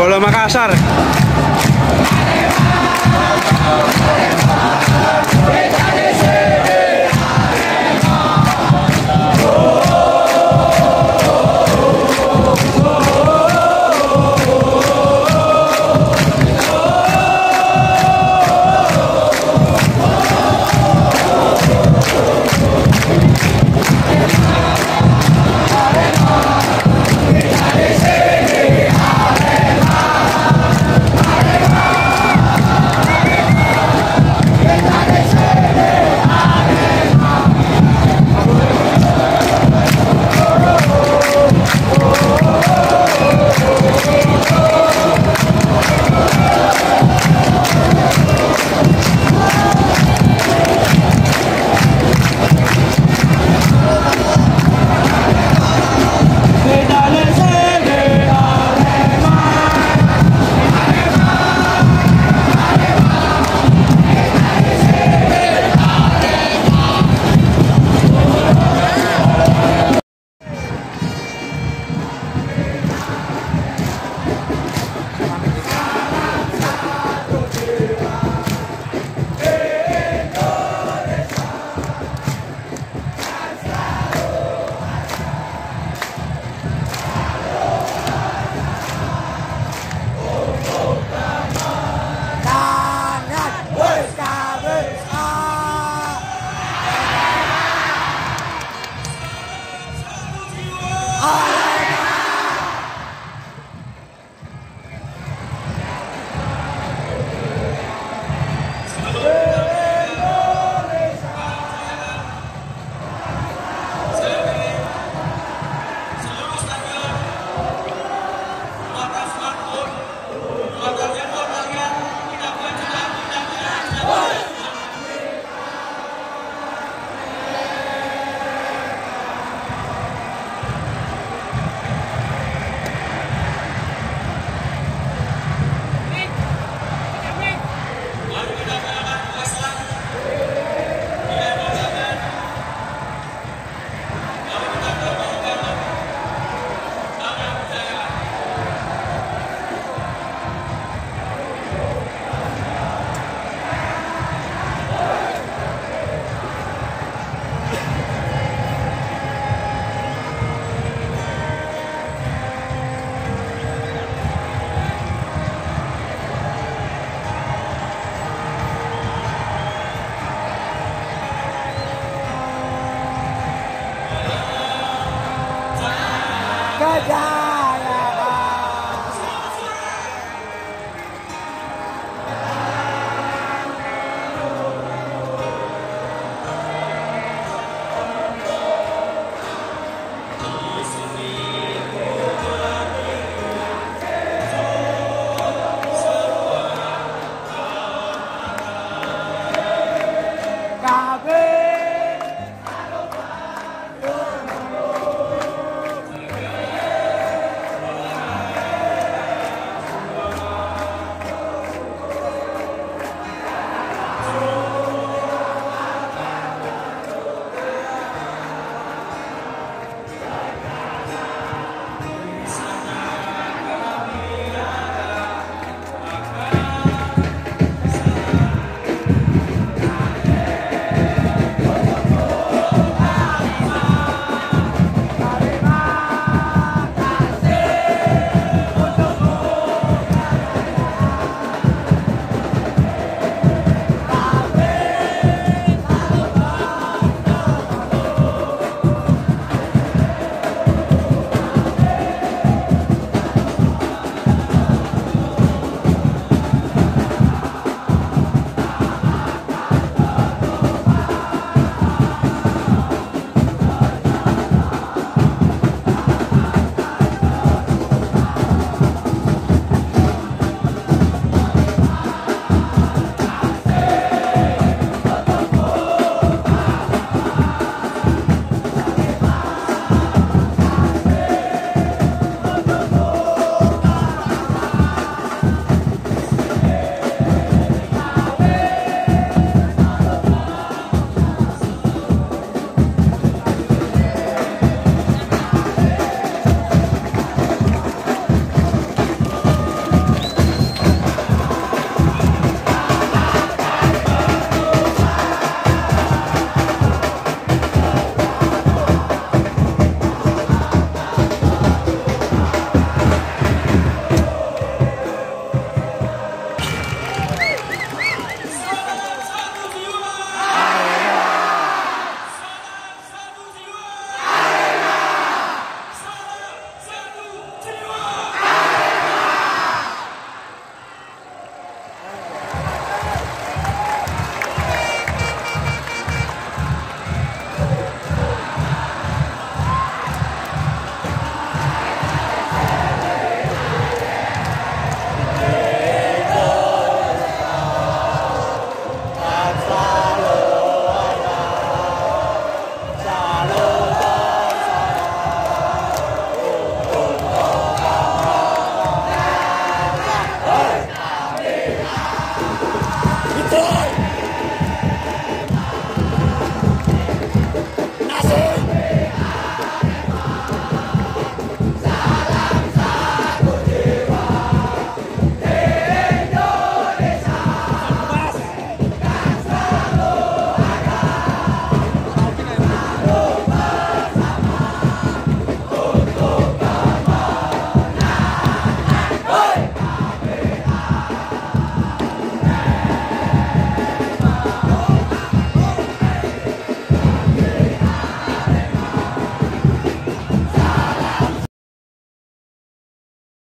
Bola Makassar.